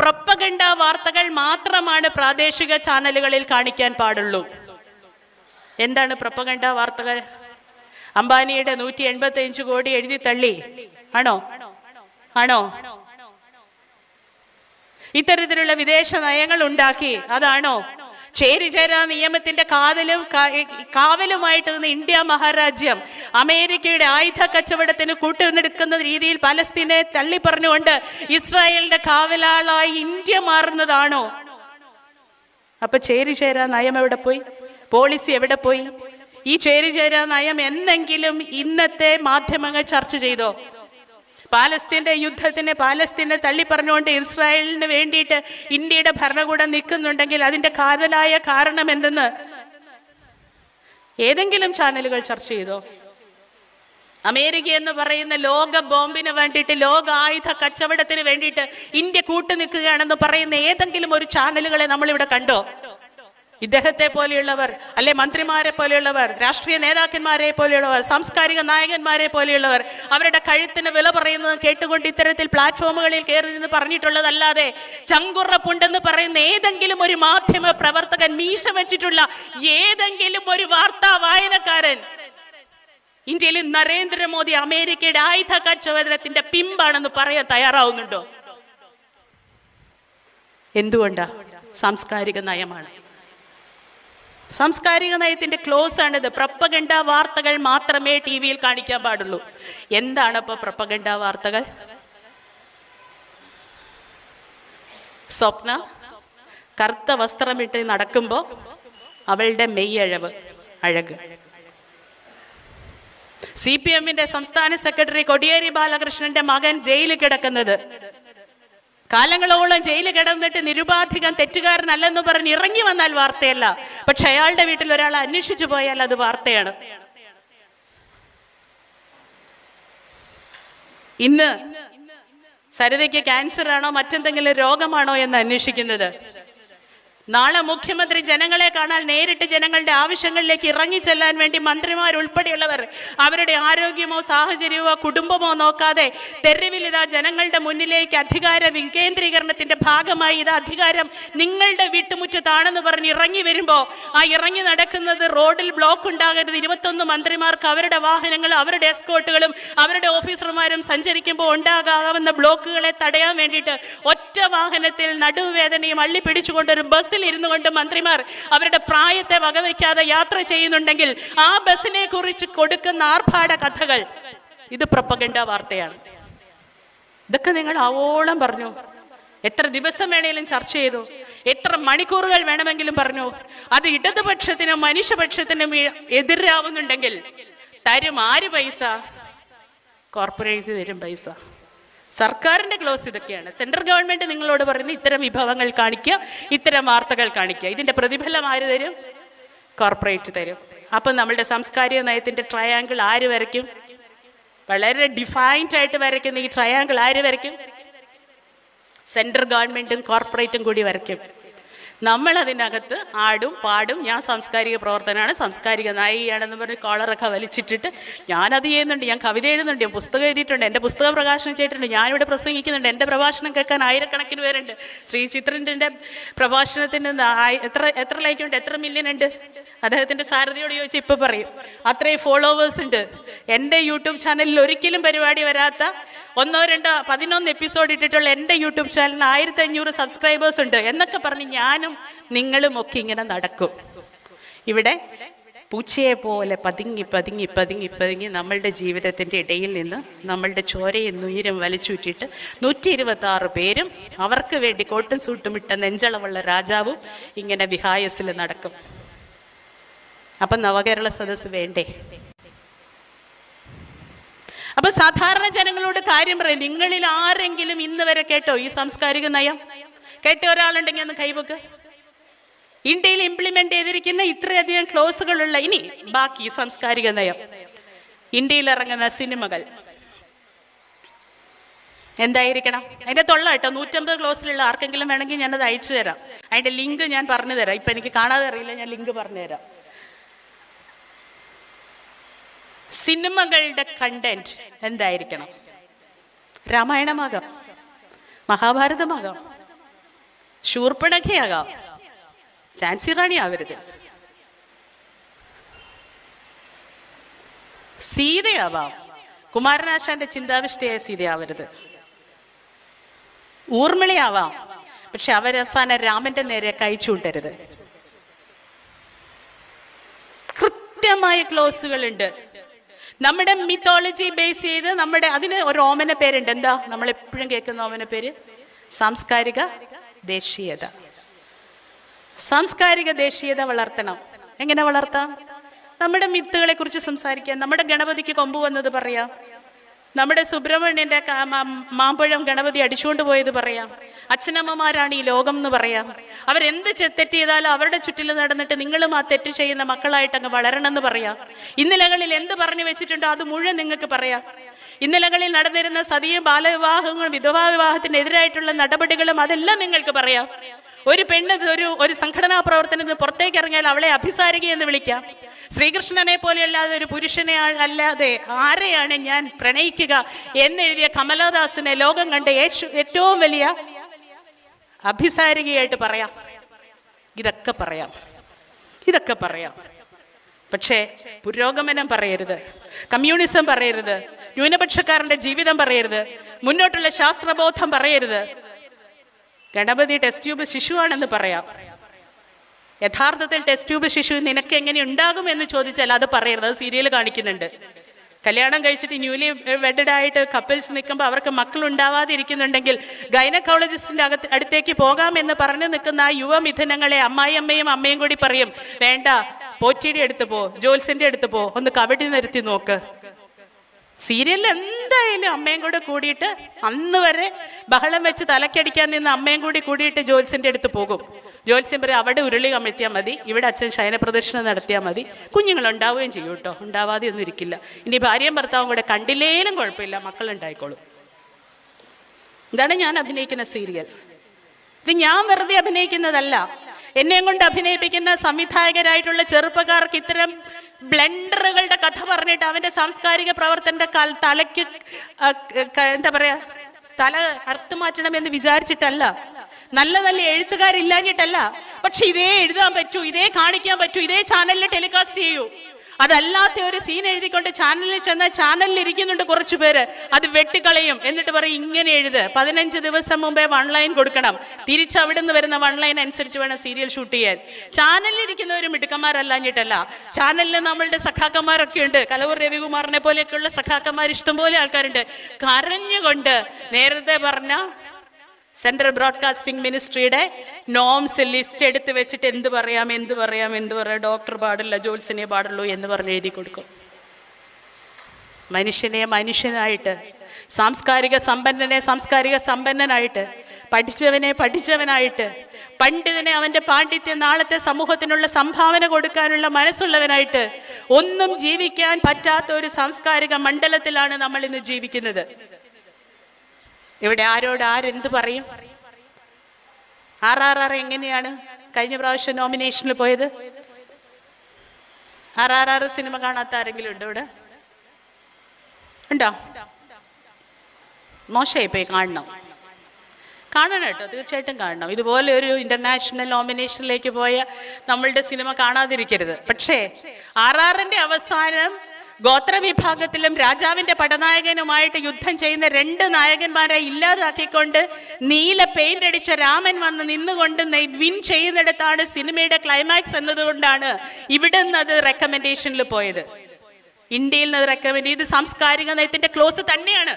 Propaganda വാർത്തകൾ മാത്രമാണ് പ്രാദേശിക ചാനലുകളിൽ കാണിക്കാൻ പാടുള്ളൂ. എന്താണ് പ്രൊപ്പഗണ്ട വാർത്തകൾ? അംബാനിയുടെ നൂറ്റി എൺപത്തി അഞ്ച് കോടി എഴുതി തള്ളി. ആണോ? ആണോ? ഇത്തരത്തിലുള്ള വിദേശ നയങ്ങൾ ഉണ്ടാക്കി. അതാണോ? ചേരിചേരാ നിയമത്തിന്റെ കാതലും കാവലുമായിട്ട് നിന്ന് ഇന്ത്യ മഹാരാജ്യം അമേരിക്കയുടെ ആയുധ കച്ചവടത്തിന് കൂട്ടുനിൽക്കുന്ന രീതിയിൽ പലസ്തീനെ തള്ളി പറഞ്ഞുകൊണ്ട് ഇസ്രായേലിന്റെ കാവലാളായി ഇന്ത്യ മാറുന്നതാണോ? അപ്പൊ ചേരിചേര നയം എവിടെ പോയി? പോളിസി എവിടെ പോയി? ഈ ചേരിചേര നയം എന്നെങ്കിലും ഇന്നത്തെ മാധ്യമങ്ങൾ ചർച്ച ചെയ്തോ? പാലസ്തീന്റെ യുദ്ധത്തിന് പാലസ്തീനെ തള്ളിപ്പറഞ്ഞുകൊണ്ട് ഇസ്രായേലിന് വേണ്ടിയിട്ട് ഇന്ത്യയുടെ ഭരണകൂടം നിൽക്കുന്നുണ്ടെങ്കിൽ അതിന്റെ കാതലായ കാരണം എന്തെന്ന്? ഏതെങ്കിലും ചാനലുകൾ ചർച്ച ചെയ്തോ? അമേരിക്ക എന്ന് പറയുന്ന ലോക ബോംബിന് വേണ്ടിയിട്ട് ലോക ആയുധ കച്ചവടത്തിന് വേണ്ടിയിട്ട് ഇന്ത്യ കൂട്ടുനിൽക്കുകയാണെന്ന് പറയുന്ന ഏതെങ്കിലും ഒരു ചാനലുകളെ നമ്മളിവിടെ കണ്ടോ? ഇദ്ദേഹത്തെ പോലെയുള്ളവർ അല്ലെ മന്ത്രിമാരെ പോലെയുള്ളവർ രാഷ്ട്രീയ നേതാക്കന്മാരെ പോലെയുള്ളവർ സാംസ്കാരിക നായകന്മാരെ പോലെയുള്ളവർ അവരുടെ കഴുത്തിന് വില പറയുന്നത് കേട്ടുകൊണ്ട് ഇത്തരത്തിൽ പ്ലാറ്റ്ഫോമുകളിൽ കയറി നിന്ന് പറഞ്ഞിട്ടുള്ളതല്ലാതെ ചങ്കുറപ്പുണ്ടെന്ന് പറയുന്ന ഏതെങ്കിലും ഒരു മാധ്യമ പ്രവർത്തകൻ മീശ വെച്ചിട്ടുള്ള ഏതെങ്കിലും ഒരു വാർത്താ വായനക്കാരൻ. ഇന്ത്യയിൽ നരേന്ദ്രമോദി അമേരിക്കയുടെ ആയുധ കച്ചവടത്തിന്റെ പിമ്പാണെന്ന് പറയാൻ തയ്യാറാവുന്നുണ്ടോ? എന്തുകൊണ്ടാ? സാംസ്കാരിക നയമാണ്. സാംസ്കാരിക നയത്തിന്റെ ക്ലോസ് ആണിത് പ്രപ്പഗണ്ട വാർത്തകൾ മാത്രമേ ടി വിയിൽ കാണിക്കാൻ പാടുള്ളൂ. എന്താണ് ഇപ്പൊ പ്രപ്പഗണ്ട വാർത്തകൾ? സ്വപ്ന കറുത്ത വസ്ത്രമിട്ട് നടക്കുമ്പോൾ അവളുടെ മെയ്യഴവ് അഴക്. സി പി എമ്മിന്റെ സംസ്ഥാന സെക്രട്ടറി കൊടിയേരി ബാലകൃഷ്ണന്റെ മകൻ ജയിലിൽ കിടക്കുന്നത്. കാലങ്ങളോളം ജയിൽ കിടന്നിട്ട് നിരുപാധികം തെറ്റുകാരനല്ലെന്ന് പറഞ്ഞ് ഇറങ്ങി വന്നാൽ വാർത്തയല്ല. പക്ഷെ അയാളുടെ വീട്ടിൽ ഒരാൾ അന്വേഷിച്ചു പോയാൽ അത് വാർത്തയാണ്. ഇന്ന് സരിതയ്ക്ക് ക്യാൻസർ ആണോ മറ്റെന്തെങ്കിലും രോഗമാണോ എന്ന് അന്വേഷിക്കുന്നത്? നാളെ മുഖ്യമന്ത്രി ജനങ്ങളെ കാണാൻ നേരിട്ട് ജനങ്ങളുടെ ആവശ്യങ്ങളിലേക്ക് ഇറങ്ങി ചെല്ലാൻ വേണ്ടി മന്ത്രിമാരുൾപ്പെടെയുള്ളവർ അവരുടെ ആരോഗ്യമോ സാഹചര്യമോ കുടുംബമോ നോക്കാതെ തെരുവിൽ ഇതാ ജനങ്ങളുടെ മുന്നിലേക്ക് അധികാര വികേന്ദ്രീകരണത്തിന്റെ ഭാഗമായി ഇത് അധികാരം നിങ്ങളുടെ വീട്ടുമുറ്റത്താണെന്ന് പറഞ്ഞ് ഇറങ്ങി വരുമ്പോൾ ആ ഇറങ്ങി നടക്കുന്നത് റോഡിൽ ബ്ലോക്ക് ഉണ്ടാകരുത്. ഇരുപത്തൊന്ന് മന്ത്രിമാർക്ക് അവരുടെ വാഹനങ്ങൾ അവരുടെ എസ്കോട്ടുകളും അവരുടെ ഓഫീസർമാരും സഞ്ചരിക്കുമ്പോൾ ഉണ്ടാകാവുന്ന ബ്ലോക്കുകളെ തടയാൻ വേണ്ടിയിട്ട് ഒറ്റ വാഹനത്തിൽ നടുവേദനയും അള്ളി പിടിച്ചുകൊണ്ട് ഒരു ബസ്സിൽ ഇരുന്നു കൊണ്ട് മന്ത്രിമാർ അവരുടെ പ്രായത്തെ വകവയ്ക്കാതെ യാത്ര ചെയ്യുന്നുണ്ടെങ്കിൽ ആ ബസ്സിനെ കുറിച്ച് കൊടുക്കുന്ന ആർഭാട കഥകൾ. ഇത് പ്രപ്പകണ്ട വാർത്തയാണ്. ഇതൊക്കെ നിങ്ങൾ ആവോളം പറഞ്ഞു. എത്ര ദിവസം വേണേലും ചർച്ച ചെയ്തു. എത്ര മണിക്കൂറുകൾ വേണമെങ്കിലും പറഞ്ഞു. അത് ഇടതുപക്ഷത്തിനും മനുഷ്യപക്ഷത്തിനും എതിരാവുന്നുണ്ടെങ്കിൽ തരും ആര് പൈസ? കോർപ്പറേറ്റ് തരും പൈസ. സർക്കാരിന്റെ ക്ലോസ് ഇതൊക്കെയാണ്. സെൻട്രൽ ഗവൺമെന്റ് നിങ്ങളോട് പറയുന്നത് ഇത്തരം വിഭവങ്ങൾ കാണിക്കുക ഇത്തരം വാർത്തകൾ കാണിക്കുക. ഇതിന്റെ പ്രതിഫലം ആര് തരും? കോർപ്പറേറ്റ് തരും. അപ്പം നമ്മളുടെ സാംസ്കാരിക നയത്തിന്റെ ട്രയാങ്കിൾ ആര് വരയ്ക്കും? വളരെ ഡിഫൈൻഡ് ആയിട്ട് വരയ്ക്കുന്ന ഈ ട്രയാങ്കിൾ ആര് വരയ്ക്കും? സെൻട്രൽ ഗവൺമെന്റും കോർപ്പറേറ്റും കൂടി വരയ്ക്കും. നമ്മൾ അതിനകത്ത് ആടും പാടും. ഞാൻ സാംസ്കാരിക പ്രവർത്തനമാണ് സാംസ്കാരിക നായികയാണെന്ന് പറഞ്ഞ് കോളറൊക്കെ വലിച്ചിട്ടിട്ട് ഞാനത് ചെയ്യുന്നുണ്ട്. ഞാൻ കവിത എഴുതുന്നുണ്ട് ഞാൻ പുസ്തകം എഴുതിയിട്ടുണ്ട് എന്റെ പുസ്തകം പ്രകാശനം ചെയ്തിട്ടുണ്ട്. ഞാനിവിടെ പ്രസംഗിക്കുന്നുണ്ട്. എന്റെ പ്രഭാഷണം കേൾക്കാൻ ആയിരക്കണക്കിന് പേരുണ്ട്. ശ്രീ ചിത്രന്റെ പ്രഭാഷണത്തിന് എത്ര എത്ര ലൈക്കുണ്ട് എത്ര മില്യൺ ഉണ്ട്? അദ്ദേഹത്തിന്റെ സാരഥിയോട് ചോദിച്ചാൽ ഇപ്പോൾ പറയും. അത്രയും ഫോളോവേഴ്സ് ഉണ്ട്. എന്റെ യൂട്യൂബ് ചാനലിൽ ഒരിക്കലും പരിപാടി വരാത്ത ഒന്നോ രണ്ടോ പതിനൊന്ന് എപ്പിസോഡ് ഇട്ടിട്ടുള്ള എന്റെ യൂട്യൂബ് ചാനലിന് ആയിരത്തി അഞ്ഞൂറ് സബ്സ്ക്രൈബേഴ്സ് ഉണ്ട് എന്നൊക്കെ പറഞ്ഞ് ഞാനും നിങ്ങളും ഒക്കെ ഇങ്ങനെ നടക്കും. ഇവിടെ പൂച്ചയെ പോലെ പതുങ്ങി പതുങ്ങി പതുങ്ങി പതുങ്ങി നമ്മളുടെ ജീവിതത്തിന്റെ ഇടയിൽ നിന്ന് നമ്മളുടെ ചോരയും നുയിരും വലിച്ചൂറ്റിയിട്ട് നൂറ്റി ഇരുപത്തി പേരും അവർക്ക് വേണ്ടി കോട്ടും സൂട്ടും ഇട്ട നെഞ്ചളവുള്ള രാജാവും ഇങ്ങനെ വിഹായസിൽ നടക്കും. അപ്പം നവകേരള സദസ് വേണ്ടേ? അപ്പൊ സാധാരണ ജനങ്ങളോട് കാര്യം പറയും. നിങ്ങളിൽ ആരെങ്കിലും ഇന്ന് വരെ കേട്ടോ ഈ സാംസ്കാരിക നയം? കേട്ട ഒരാളുണ്ടെങ്കിൽ ഒന്ന് കൈവക്ക് ഇന്ത്യയിൽ ഇംപ്ലിമെന്റ് ചെയ്തിരിക്കുന്ന ഇത്രയധികം ക്ലോസുകളുള്ള ഇനി ബാക്കി സാംസ്കാരിക നയം. ഇന്ത്യയിൽ ഇറങ്ങുന്ന സിനിമകൾ. എന്തായിരിക്കണം? അതിന്റെ തൊള്ള കേട്ടോ. നൂറ്റമ്പത് ക്ലോസിലുള്ള ആർക്കെങ്കിലും വേണമെങ്കിൽ ഞാനത് അയച്ചു തരാം. അതിന്റെ ലിങ്ക് ഞാൻ പറഞ്ഞു തരാം ഇപ്പൊ എനിക്ക് കാണാതെ അറിയില്ല ഞാൻ ലിങ്ക് പറഞ്ഞു തരാം സിനിമകളുടെ കണ്ടന്റ് എന്തായിരിക്കണം? രാമായണമാകാം മഹാഭാരതമാകാം ശൂർപ്പണഖയാകാം ചാൻസി റാണി ആവരുത്. സീതയാവാം കുമാരനാശാന്റെ ചിന്താവിഷ്ടയായ സീതയാവരുത്. ഊർമിളയാവാം പക്ഷെ അവരവസാനം രാമന്റെ നേരെ കൈ ചൂണ്ടരുത്. കൃത്യമായ ക്ലോസുകളുണ്ട്. നമ്മുടെ മിത്തോളജി ബേസ് ചെയ്ത് നമ്മുടെ അതിന് ഒരു ഓമന പേരുണ്ട്. എന്താ? നമ്മൾ എപ്പോഴും കേൾക്കുന്ന ഓമന പേര്? സാംസ്കാരിക ദേശീയത. സാംസ്കാരിക ദേശീയത വളർത്തണം. എങ്ങനെ വളർത്താം? നമ്മുടെ മിത്തുകളെ കുറിച്ച് സംസാരിക്കാം. നമ്മുടെ ഗണപതിക്ക് കൊമ്പ് വന്നത് പറയാം. നമ്മുടെ സുബ്രഹ്മണ്യന്റെ മാമ്പഴം ഗണപതി അടിച്ചുകൊണ്ട് പോയത് പറയാം. അച്ഛനമ്മമാരാണ് ഈ ലോകം എന്ന് പറയാം. അവരെന്ത് തെറ്റ് ചെയ്താലും അവരുടെ ചുറ്റിൽ നടന്നിട്ട് നിങ്ങളും ആ തെറ്റ് ചെയ്യുന്ന മക്കളായിട്ട് അങ്ങ് വളരണം എന്ന് പറയാം. ഇന്നലകളിൽ എന്ത് പറഞ്ഞു വെച്ചിട്ടുണ്ടോ അത് മുഴുവൻ നിങ്ങൾക്ക് പറയാം. ഇന്നലകളിൽ നടന്നിരുന്ന സതിയും ബാലവിവാഹങ്ങളും വിധവാ വിവാഹത്തിനെതിരായിട്ടുള്ള നടപടികളും അതെല്ലാം നിങ്ങൾക്ക് പറയാം. ഒരു പെണ്ണ് ഒരു ഒരു സംഘടനാ പ്രവർത്തനത്തിന് പുറത്തേക്ക് ഇറങ്ങിയാൽ അവളെ അഭിസാരിക എന്ന് വിളിക്കാം. ശ്രീകൃഷ്ണനെ പോലെയല്ലാതെ ഒരു പുരുഷനെ അല്ലാതെ ആരെയാണ് ഞാൻ പ്രണയിക്കുക എന്നെഴുതിയ കമലദാസിനെ ലോകം കണ്ട ഏറ്റ- ഏറ്റവും വലിയ അഭിസാരികയായിട്ട് പറയാം. ഇതൊക്കെ പറയാം. ഇതൊക്കെ പറയാം. പക്ഷേ പുരോഗമനം പറയരുത്. കമ്മ്യൂണിസം പറയരുത്. ന്യൂനപക്ഷക്കാരന്റെ ജീവിതം പറയരുത്. മുന്നോട്ടുള്ള ശാസ്ത്രബോധം പറയരുത്. ഗണപതി ടെസ്റ്റ് ട്യൂബ് ശിശുവാണെന്ന് പറയാം. യഥാർത്ഥത്തിൽ ടെസ്റ്റ് ട്യൂബ് ശിശു നിനക്ക് എങ്ങനെ ഉണ്ടാകും എന്ന് ചോദിച്ചാൽ അത് പറയരുത്. അത് സീരിയൽ കാണിക്കുന്നുണ്ട്. കല്യാണം കഴിച്ചിട്ട് ന്യൂലി വെഡഡ് ആയിട്ട് കപ്പിൾസ് നിൽക്കുമ്പോൾ അവർക്ക് മക്കൾ ഉണ്ടാവാതിരിക്കുന്നുണ്ടെങ്കിൽ ഗൈനക്കോളജിസ്റ്റിന്റെ അകത്ത് അടുത്തേക്ക് പോകാമെന്ന് പറഞ്ഞു നിൽക്കുന്ന ആ യുവമിഥുനങ്ങളെ അമ്മായിയമ്മയും അമ്മയും കൂടി പറയും വേണ്ട പോറ്റിയുടെ അടുത്ത് പോ ജോത്സ്യന്റെ അടുത്ത് പോ ഒന്ന് കവടി നിരത്തി നോക്ക്. സീരിയലിൽ എന്തായാലും അമ്മയും കൂടെ കൂടിയിട്ട് അന്ന് വരെ ബഹളം വെച്ച് തലക്കടിക്കാൻ നിന്ന് അമ്മയും കൂടി കൂടിയിട്ട് ജോത്സ്യന്റെ അടുത്ത് പോകും. ജോത്സ്യം പറയും അവിടെ ഉരുളി കമഴ്ത്തിയാൽ മതി ഇവിടെ അച്ഛൻ ശയനപ്രദക്ഷിണം നടത്തിയാൽ മതി. കുഞ്ഞുങ്ങൾ ഉണ്ടാവുകയും ചെയ്യും കേട്ടോ ഉണ്ടാവാതെ ഒന്നും ഇരിക്കില്ല. ഇനി ഭാര്യയും ഭർത്താവും കൂടെ കണ്ടില്ലേലും കുഴപ്പമില്ല മക്കൾ ഉണ്ടായിക്കോളും ഇതാണ് ഞാൻ അഭിനയിക്കുന്ന സീരിയൽ. ഇത് ഞാൻ വെറുതെ അഭിനയിക്കുന്നതല്ല. എന്നെയും കൊണ്ട് അഭിനയിപ്പിക്കുന്ന സംവിധായകരായിട്ടുള്ള ചെറുപ്പക്കാർക്ക് ഇത്തരം ബ്ലണ്ടറുകളുടെ കഥ പറഞ്ഞിട്ട് അവന്റെ സാംസ്കാരിക പ്രവർത്തനന്റെ കാൽ തലയ്ക്ക് എന്താ പറയാ തല അർത്ഥമാറ്റണമെന്ന് വിചാരിച്ചിട്ടല്ല. നല്ല നല്ല എഴുത്തുകാരില്ലാഞ്ഞിട്ടല്ല. പക്ഷെ ഇതേ എഴുതാൻ പറ്റൂ ഇതേ കാണിക്കാൻ പറ്റൂ ഇതേ ചാനലിൽ ടെലികാസ്റ്റ് ചെയ്യൂ. അതല്ലാത്ത ഒരു സീൻ എഴുതിക്കൊണ്ട് ചാനലിൽ ചെന്ന ചാനലിൽ ഇരിക്കുന്നുണ്ട് കുറച്ചു പേര്. അത് വെട്ടിക്കളയും. എന്നിട്ട് പറയും ഇങ്ങനെ എഴുത്. പതിനഞ്ച് ദിവസം മുമ്പേ വൺ ലൈൻ കൊടുക്കണം. തിരിച്ച് അവിടെ നിന്ന് വരുന്ന വൺ ലൈൻ അനുസരിച്ച് വേണം സീരിയൽ ഷൂട്ട് ചെയ്യാൻ. ചാനലിൽ ഇരിക്കുന്നവരും മിടുക്കന്മാരല്ലാഞ്ഞിട്ടല്ല. ചാനലിൽ നമ്മളുടെ സഖാക്കന്മാരൊക്കെ ഉണ്ട്. കലവൂർ രവികുമാറിനെ പോലെയൊക്കെയുള്ള സഖാക്കന്മാർ ഇഷ്ടംപോലെ ആൾക്കാരുണ്ട്. കരഞ്ഞുകൊണ്ട് നേരത്തെ പറഞ്ഞ സെൻട്രൽ ബ്രോഡ്കാസ്റ്റിംഗ് മിനിസ്ട്രിയുടെ നോംസ് ലിസ്റ്റ് എടുത്ത് വെച്ചിട്ട് എന്ത് പറയാം എന്ത് പറയാം എന്ത് പറയാം ഡോക്ടർ പാടില്ല ജോത്സ്യനെ പാടുള്ളൂ എന്ന് പറഞ്ഞ് എഴുതി കൊടുക്കും. മനുഷ്യനെ മനുഷ്യനായിട്ട് സാംസ്കാരിക സമ്പന്നനെ സാംസ്കാരിക സമ്പന്നനായിട്ട് പഠിച്ചവനെ പഠിച്ചവനായിട്ട് പണ്ഡിതനെ അവന്റെ പാണ്ഡിത്യം നാളത്തെ സമൂഹത്തിനുള്ള സംഭാവന കൊടുക്കാനുള്ള മനസ്സുള്ളവനായിട്ട് ഒന്നും ജീവിക്കാൻ പറ്റാത്ത ഒരു സാംസ്കാരിക മണ്ഡലത്തിലാണ് നമ്മൾ ഇന്ന് ജീവിക്കുന്നത്. ഇവിടെ ആരോട് ആരെന്ത് പറയും? ആർ ആർ ആർ എങ്ങനെയാണ്? കഴിഞ്ഞ പ്രാവശ്യം നോമിനേഷനിൽ പോയത്? ആർ ആർ ആർ സിനിമ കാണാത്ത ആരെങ്കിലും ഉണ്ടോ ഇവിടെ? ഉണ്ടോ? മോശമായി പോയി കാണണം. കാണണം കേട്ടോ തീർച്ചയായിട്ടും കാണണം. ഇതുപോലെ ഒരു ഇന്റർനാഷണൽ നോമിനേഷനിലേക്ക് പോയ നമ്മളുടെ സിനിമ കാണാതിരിക്കരുത്. പക്ഷേ ആർ ആറിന്റെ അവസാനം ഗോത്രവിഭാഗത്തിലും രാജാവിന്റെ പടനായകനുമായിട്ട് യുദ്ധം ചെയ്യുന്ന രണ്ട് നായകന്മാരെ ഇല്ലാതാക്കിക്കൊണ്ട് നീല പെയിന്റ് അടിച്ച രാമൻ വന്ന് നിന്നുകൊണ്ട് വിൻ ചെയ്യുന്നിടത്താണ് സിനിമയുടെ ക്ലൈമാക്സ് എന്നതുകൊണ്ടാണ് ഇവിടെ നിന്ന് അത് റെക്കമെൻഡേഷനിൽ പോയത്. ഇന്ത്യയിൽ നിന്ന് റെക്കമെൻഡ് ഇത് സാംസ്കാരിക നയത്തിന്റെ ക്ലോസ് തന്നെയാണ്.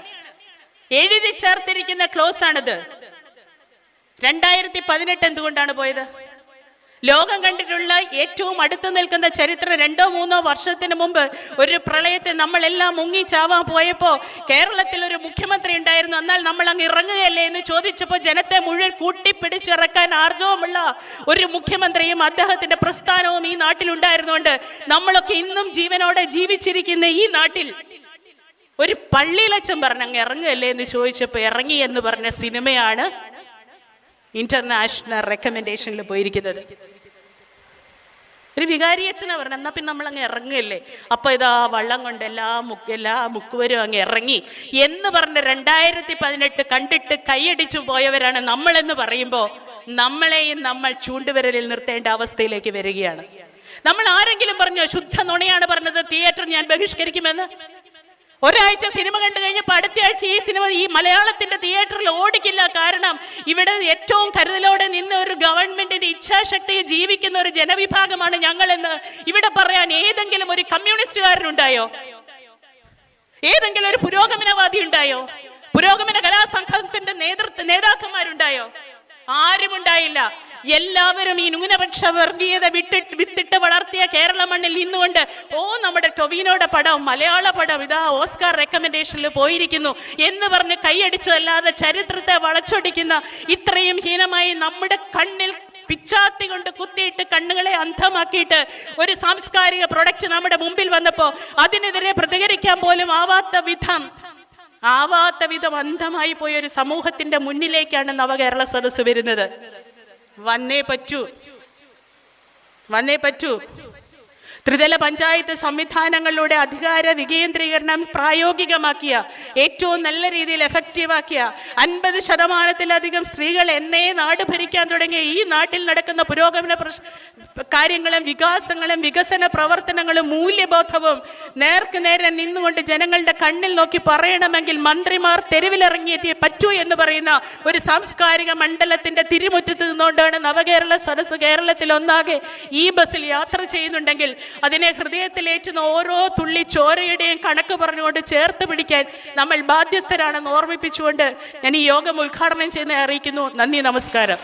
എഴുതി ചേർത്തിരിക്കുന്ന ക്ലോസ് ആണിത്. രണ്ടായിരത്തി പതിനെട്ട് എന്തുകൊണ്ടാണ് പോയത്? ലോകം കണ്ടിട്ടുള്ള ഏറ്റവും അടുത്ത് നിൽക്കുന്ന ചരിത്രം രണ്ടോ മൂന്നോ വർഷത്തിന് മുമ്പ് ഒരു പ്രളയത്തെ നമ്മളെല്ലാം മുങ്ങി ചാവാൻ പോയപ്പോൾ കേരളത്തിൽ ഒരു മുഖ്യമന്ത്രി ഉണ്ടായിരുന്നു. എന്നാൽ നമ്മൾ അങ്ങ് ഇറങ്ങുകയല്ലേ എന്ന് ചോദിച്ചപ്പോൾ ജനത്തെ മുഴുവൻ കൂട്ടിപ്പിടിച്ചിറക്കാൻ ആർജവമുള്ള ഒരു മുഖ്യമന്ത്രിയും അദ്ദേഹത്തിന്റെ പ്രസ്ഥാനവും ഈ നാട്ടിൽ ഉണ്ടായിരുന്നുകൊണ്ട് നമ്മളൊക്കെ ഇന്നും ജീവനോടെ ജീവിച്ചിരിക്കുന്ന ഈ നാട്ടിൽ ഒരു പള്ളിയിലച്ഛൻ പറഞ്ഞ അങ്ങ് ഇറങ്ങുകയല്ലേ എന്ന് ചോദിച്ചപ്പോൾ ഇറങ്ങി എന്ന് പറഞ്ഞ സിനിമയാണ് ഇന്റർനാഷണൽ റെക്കമെൻഡേഷനിൽ പോയിരിക്കുന്നത്. ഒരു വികാരി അച്ഛനാ പറഞ്ഞത് എന്നാൽ പിന്നെ നമ്മൾ അങ്ങ് ഇറങ്ങുകയല്ലേ അപ്പോൾ ഇതാ വള്ളം കൊണ്ട് എല്ലാ മുക്ക് എല്ലാ മുക്കുവരും അങ്ങ് ഇറങ്ങി. എന്ന് പറഞ്ഞ് രണ്ടായിരത്തി പതിനെട്ട് കണ്ടിട്ട് കൈയടിച്ചു പോയവരാണ് നമ്മളെന്ന് പറയുമ്പോൾ നമ്മളെയും നമ്മൾ ചൂണ്ടുവിരലിൽ നിർത്തേണ്ട അവസ്ഥയിലേക്ക് വരികയാണ്. നമ്മൾ ആരെങ്കിലും പറഞ്ഞോ ശുദ്ധ നുണയാണ് പറഞ്ഞത് തിയേറ്റർ ഞാൻ ബഹിഷ്കരിക്കുമെന്ന്? ഒരാഴ്ച സിനിമ കണ്ടു കഴിഞ്ഞപ്പോൾ അടുത്ത ആഴ്ച ഈ സിനിമ ഈ മലയാളത്തിന്റെ തിയേറ്ററിൽ ഓടിക്കില്ല. കാരണം ഇവിടെ ഏറ്റവും കരുതലോടെ നിന്ന് ഒരു ഗവൺമെന്റിന്റെ ഇച്ഛാശക്തിയിൽ ജീവിക്കുന്ന ഒരു ജനവിഭാഗമാണ് ഞങ്ങളെന്ന് ഇവിടെ പറയാൻ ഏതെങ്കിലും ഒരു കമ്മ്യൂണിസ്റ്റുകാരനുണ്ടായോ? ഏതെങ്കിലും ഒരു പുരോഗമനവാദി ഉണ്ടായോ? പുരോഗമന കലാസംഘത്തിന്റെ നേതൃത്വ നേതാക്കന്മാരുണ്ടായോ? ആരും ഉണ്ടായില്ല എല്ലാവരും ഈ ന്യൂനപക്ഷ വർഗീയത വിട്ടിട്ട് വിത്തിട്ട് വളർത്തിയ കേരള മണ്ണിൽ നിന്നുകൊണ്ട് ഓ നമ്മുടെ ടൊവിനോയുടെ പടം മലയാള പടം ഇതാ ഓസ്കാർ റെക്കമെൻഡേഷനിൽ പോയിരിക്കുന്നു എന്ന് പറഞ്ഞ് കൈയടിച്ചതല്ലാതെ ചരിത്രത്തെ വളച്ചൊടിക്കുന്ന ഇത്രയും ഹീനമായി നമ്മുടെ കണ്ണിൽ പിച്ചാത്തി കൊണ്ട് കുത്തിയിട്ട് കണ്ണുകളെ അന്ധമാക്കിയിട്ട് ഒരു സാംസ്കാരിക പ്രൊഡക്റ്റ് നമ്മുടെ മുമ്പിൽ വന്നപ്പോൾ അതിനെതിരെ പ്രതികരിക്കാൻ പോലും ആവാത്ത വിധം ആവാത്ത വിധം അന്ധമായി പോയ ഒരു സമൂഹത്തിന്റെ മുന്നിലേക്കാണ് നവകേരള സദസ്സ് വരുന്നത്. വന്നേ പറ്റൂ. വന്നേ പറ്റൂ. ത്രിതല പഞ്ചായത്ത് സംവിധാനങ്ങളിലൂടെ അധികാര വികേന്ദ്രീകരണം പ്രായോഗികമാക്കിയ ഏറ്റവും നല്ല രീതിയിൽ എഫക്റ്റീവാക്കിയ അൻപത് ശതമാനത്തിലധികം സ്ത്രീകൾ എന്നേ നാട് ഭരിക്കാൻ തുടങ്ങിയ ഈ നാട്ടിൽ നടക്കുന്ന പുരോഗമന കാര്യങ്ങളും വികാസങ്ങളും വികസന പ്രവർത്തനങ്ങളും മൂല്യബോധവും നേർക്ക് നേരെ നിന്നുകൊണ്ട് ജനങ്ങളുടെ കണ്ണിൽ നോക്കി പറയണമെങ്കിൽ മന്ത്രിമാർ തെരുവിലിറങ്ങിയെത്തിയേ പറ്റൂ എന്ന് പറയുന്ന ഒരു സാംസ്കാരിക മണ്ഡലത്തിന്റെ തിരുമുറ്റത്ത് നിന്നുകൊണ്ടാണ് നവകേരള സദസ് കേരളത്തിൽ ഒന്നാകെ ഈ ബസ്സിൽ യാത്ര ചെയ്യുന്നുണ്ടെങ്കിൽ അതിനെ ഹൃദയത്തിലേറ്റുന്ന ഓരോ തുള്ളി ചോരയുടെയും കണക്ക് പറഞ്ഞുകൊണ്ട് ചേർത്ത് പിടിക്കാൻ നമ്മൾ ബാധ്യസ്ഥരാണെന്ന് ഓർമ്മിപ്പിച്ചുകൊണ്ട് ഞാൻ ഈ യോഗം ഉദ്ഘാടനം ചെയ്യുന്ന അറിയിക്കുന്നു. നന്ദി നമസ്കാരം.